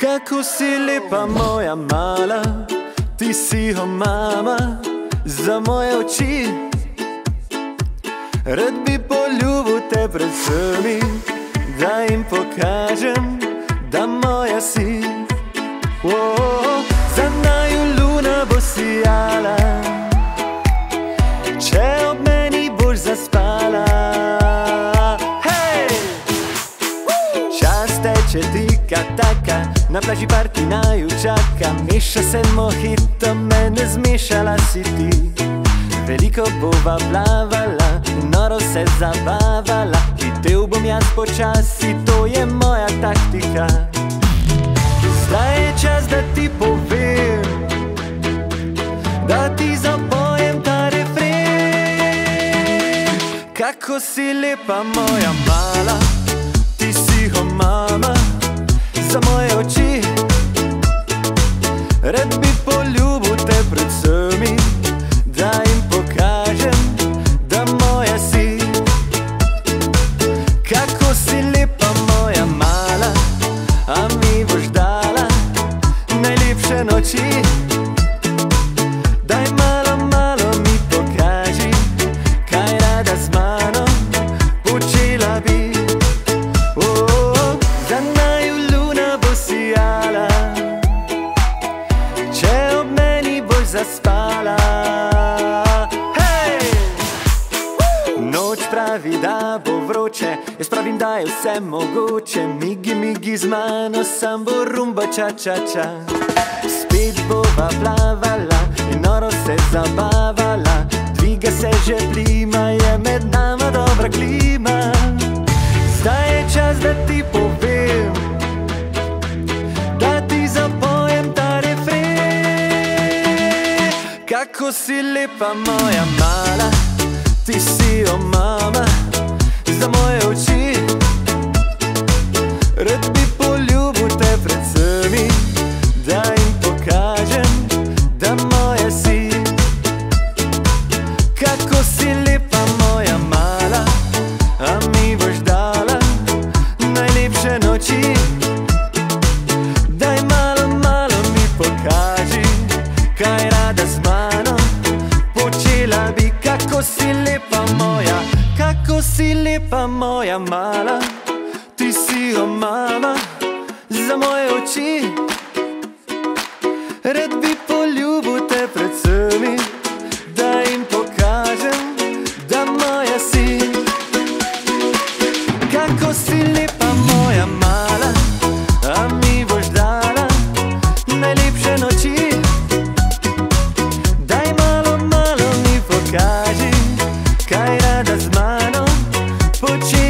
Kako si lepa moja mala, ti si ho mama za moje oči. Rad bi poljubil te pred vsemi, da jim pokažem, da moja si. Oh, za naju luna bo sijala, če ob meni boš zaspala. Hej! Čas teče tika taka, na plaži parki naju čaka, meša se mojito, mene zmešala si ti. Veliko bova plavala, noro se zabavala, hitel bom jaz počasi, to je moja taktika. Zdaj je čas, da ti povem, da ti zapojem ta refren. Kako si lepa moja mala, ti si ho mama za moje oči. Pred vsemi, da jim pokažem, da moja si. Kako si lepa moja mala, a mi boš dala najlepše noči. Zaspala. Hej! Noč pravi, da bo vroče, jaz pravim, da je vse mogoče. Migi, migi z mano, sam bo rumba ča ča ča. Spet bova plavala in noro se zabavala. Dviga se že plima, je med nama dobra klima. Zdaj je čas, da ti povem, Kako si lepa moja mala, ti si o mama za moje oči. Rad bi poljubil te pred vsemi, da jim pokažem, da moja lepa moja, kako si lepa moja mala, ti si o mama za moje oči. watching